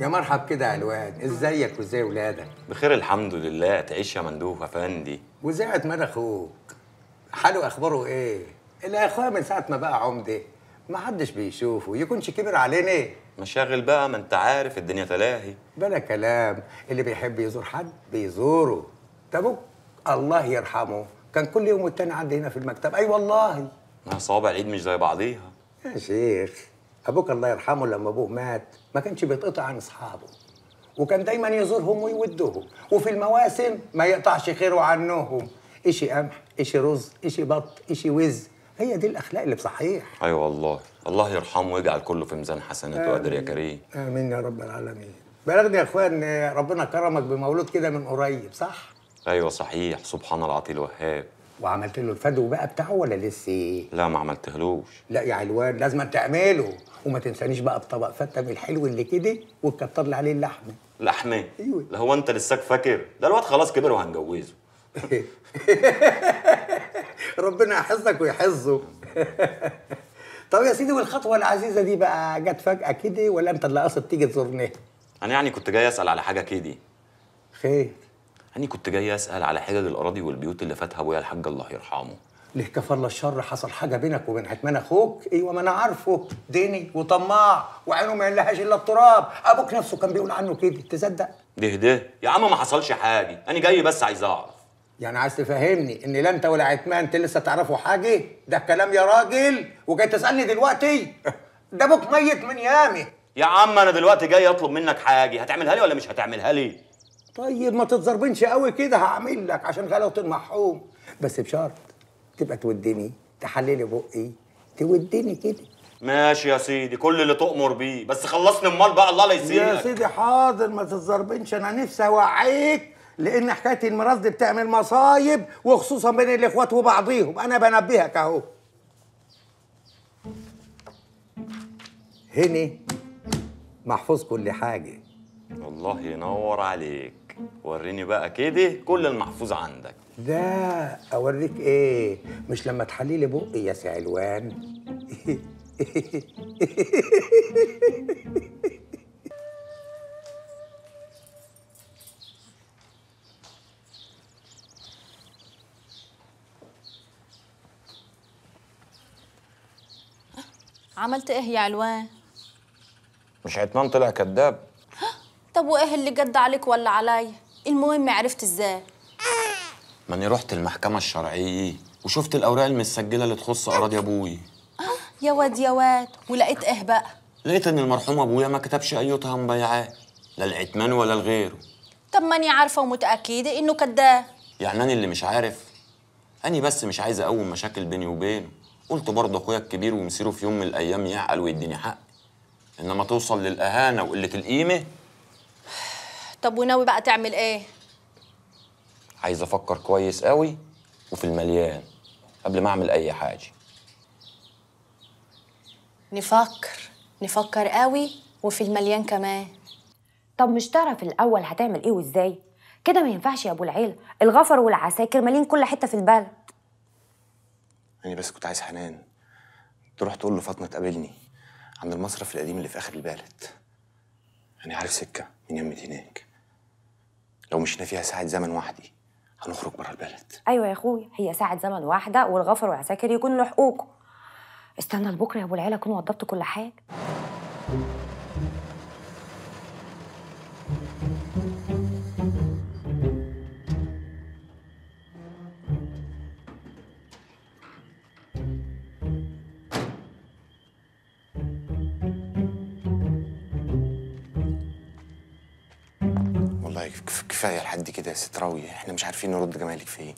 يا مرحب كده يا الواد ازيك وازاي ولادك؟ بخير الحمد لله تعيش يا مندوب افندي وازاي عتمان أخوك حاله اخباره إيه؟ الاخويا من ساعة ما بقى عمده ما حدش بيشوفه يكونش كبر علينا مشاغل بقى ما انت عارف الدنيا تلاهي. بلا كلام اللي بيحب يزور حد بيزوره. ده أبوك الله يرحمه كان كل يوم والتاني عندي هنا في المكتب. أي والله. ما صوابع العيد مش زي بعضيها. يا شيخ. أبوك الله يرحمه لما أبوه مات ما كانش بيتقطع عن أصحابه وكان دايما يزورهم ويودهم وفي المواسم ما يقطعش خيره عنهم. إشي قمح إشي رز إشي بط إشي وز. هي دي الأخلاق اللي بصحيح أيوه والله. الله يرحمه ويجعل كله في ميزان حسناته قادر يا كريم. آمين يا رب العالمين. بلغني يا اخويا ان ربنا كرمك بمولود كده من قريب صح؟ أيوه صحيح. سبحان العطي الوهاب. وعملت له الفدو بقى بتاعه ولا لسه لا ما عملتهلوش. لا يا علوان لازم تعمله. وما تنسانيش بقى بطبق من الحلو اللي كده وتكتر لي عليه اللحمة. لحمة؟ أيوة. لا هو أنت لساك فاكر؟ ده الواد خلاص كبر وهنجوزه. ربنا يحفظك ويحفظه طب يا سيدي والخطوة العزيزة دي بقى جت فجأة كده ولا أنت اللي قصد تيجي تزورني؟ أنا يعني كنت جاي أسأل على حاجة كده. خير. يعني كنت جاي أسأل على حجج الأراضي والبيوت اللي فاتها أبويا الحاج الله يرحمه. ليه كفر الله الشر؟ حصل حاجة بينك وبين حتمان أخوك؟ أيوه ما أنا عارفه. ديني وطماع وعينه ما يلهاش إلا التراب. أبوك نفسه كان بيقول عنه كده. تصدق؟ ده ده؟ يا عم ما حصلش حاجة. أنا جاي بس عايز أعرف. يعني عايز تفهمني إن لا أنت ولا عتمان أنت لسه تعرفوا حاجة؟ ده كلام يا راجل. وجاي تسألني دلوقتي؟ ده أبوك ميت من يامي. يا عم أنا دلوقتي جاي أطلب منك حاجة. هتعملها لي ولا مش هتعملها لي؟ طيب ما تتزربنش قوي كده هعمل لك عشان غلاوة المحروم. بس بشرط تبقى تودني تحللي بقي تودني كده. ماشي يا سيدي كل اللي تؤمر بيه. بس خلصني امال بقى الله لا يا يسيبك سيدي حاضر ما تتزربنش أنا نفسي أوعيك لأن حكاية الميراث دي بتعمل مصايب وخصوصا بين الإخوات وبعضيهم. أنا بنبهك أهو. هنا محفوظ كل حاجة. الله ينور عليك. وريني بقى كده كل المحفوظ عندك. ده أوريك إيه؟ مش لما تحليلي بقي يا سي علوان. عملت إيه يا علوان؟ مش عتمان طلع كذاب. طب وإيه اللي جد عليك ولا عليا؟ المهم عرفت إزاي. ماني رحت المحكمة الشرعية وشفت الأوراق المسجله اللي تخص أراضي أبوي. يا واد يا واد ولقيت إيه بقى؟ لقيت إن المرحوم أبويا ما كتبش أي تهم بيعات لا العتمان ولا لغيره طب ماني عارفة ومتأكدة إنه كداب يعني أنا اللي مش عارف. اني بس مش عايز أقوم مشاكل بيني وبينه. قلت برضه أخويا الكبير ومصيره في يوم من الأيام يعقل ويديني حق إنما توصل للأهانة وقلة القيمة طب وناوي بقى تعمل إيه؟ عايز أفكر كويس قوي وفي المليان قبل ما اعمل اي حاجة. نفكر نفكر قوي وفي المليان كمان. طب مش تعرف الأول هتعمل إيه وإزاي؟ كده ما ينفعش يا أبو العيله الغفر والعساكر مالين كل حتة في البلد. أنا بس كنت عايز حنان. تروح تقول لفاطمة تقابلني عند المصرف القديم اللي في آخر البلد. أنا عارف سكة من يمة هناك لو مشينا فيها ساعة زمن وحدي هنخرج بره البلد. أيوه يا اخويا هي ساعة زمن واحدة والغفر والعساكر يكون حقوقه استنى لبكرة يا أبو العيلة أكون وضبت كل حاجة. والله كف- كفاية لحد كده يا ست راوية إحنا مش عارفين نرد جمالك فين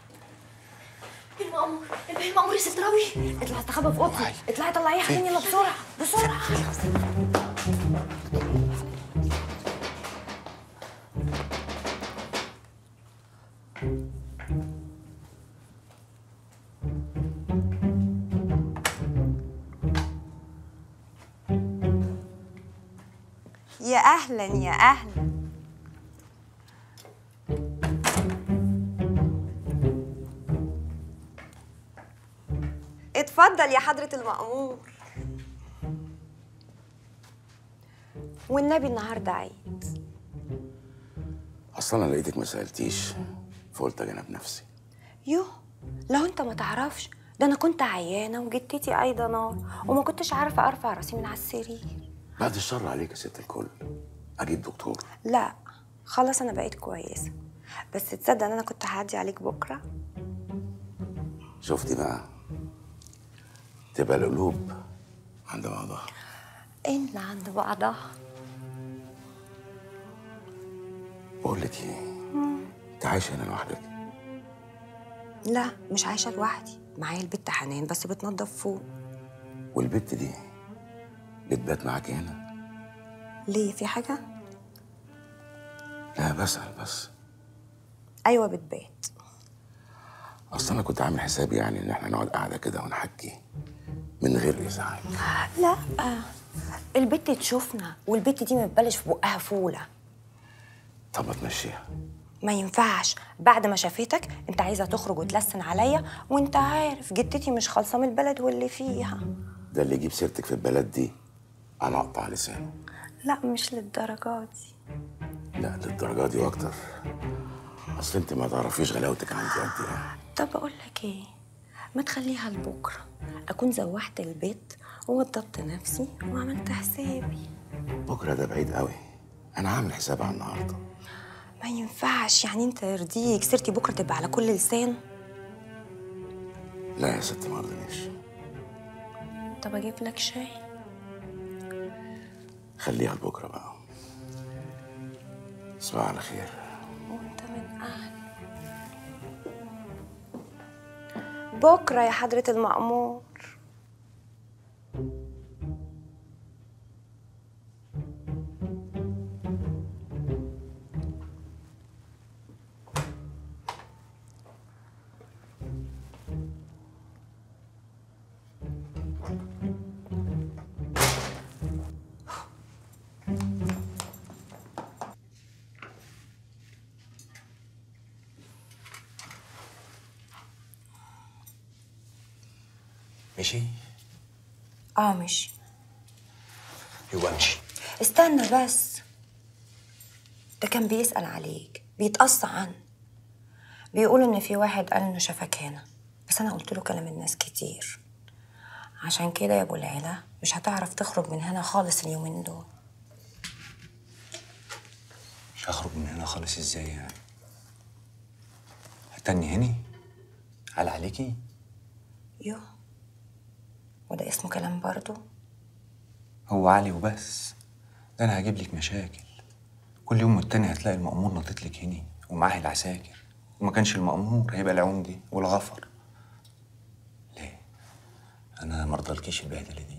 المأمور البيه المأمور يا ست راوي اطلعي استخبى في اوضتي. اطلعي طلعيها حنين يلا بسرعة بسرعة. يا أهلا يا أهلا. اتفضل يا حضرة المأمور. والنبي النهارده عيد أصلا أنا لقيتك ما سألتيش فقلت أجنب نفسي. يوه لو أنت ما تعرفش ده أنا كنت عيانة وجدتي أيضا نار وما كنتش عارفة أرفع رأسي من على السرير. بعد الشر عليك يا ست الكل. أجيب دكتور. لا خلاص أنا بقيت كويسة. بس تصدق إن أنا كنت هعدي عليك بكرة؟ شفتي بقى؟ تبقى القلوب عند بعضها. ان عند بعضها؟ بقول لك إيه؟ أنت عايشة هنا لوحدك؟ لا مش عايشة لوحدي. معايا البت حنان بس بتنضف فوق. والبت دي بتبات معاكي هنا؟ ليه؟ في حاجة؟ لا بسأل بس. أيوه بتبات. أصل أنا كنت عامل حسابي يعني إن إحنا نقعد قاعدة كده ونحكي. من غير إزعاج. لا البت تشوفنا والبت دي ما بتبلش في بقها فولة. طب ما تمشيها ما ينفعش. بعد ما شافتك انت عايزة تخرج وتلسن عليا وانت عارف جدتي مش خالصة من البلد واللي فيها. ده اللي يجيب سيرتك في البلد دي. أنا أقطع لسانه. لا مش للدرجات دي. لا للدرجة دي وأكتر. أصل أنت ما تعرفيش غلاوتك عندي قد إيه. طب أقول لك إيه؟ ما تخليها لبكرة. أكون زوحت البيت ووضبت نفسي وعملت حسابي. بكرة ده بعيد قوي أنا عامل حسابي على النهارده. ما ينفعش. يعني أنت يرضيك سيرتي بكرة تبقى على كل لسان. لا يا ستي ما رضينيش. طب أجيب لك شاي؟ خليها لبكرة بقى. تصبح على خير. بكرة يا حضرة المأمور. مشي آه مش يبقى امشي استنى بس. ده كان بيسأل عليك بيتقصى عنه بيقول إن في واحد قال إنه شافك هنا بس أنا قلت له كلام الناس كتير. عشان كده يا أبو العلا مش هتعرف تخرج من هنا خالص اليومين دول. مش هخرج من هنا خالص إزاي يعني؟ هتني هني؟ على عليكي؟ يو وده اسمه كلام برضو. هو علي وبس. ده أنا هجيب لك مشاكل. كل يوم والتاني هتلاقي المأمور نطت لك هني ومعاه العساكر وما كانش المأمور هيبقى العمدي والغفر. ليه؟ أنا مرضلكيش البهدله دي.